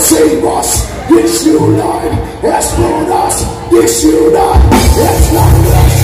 save us, disunite, not us, disunite, it's not us,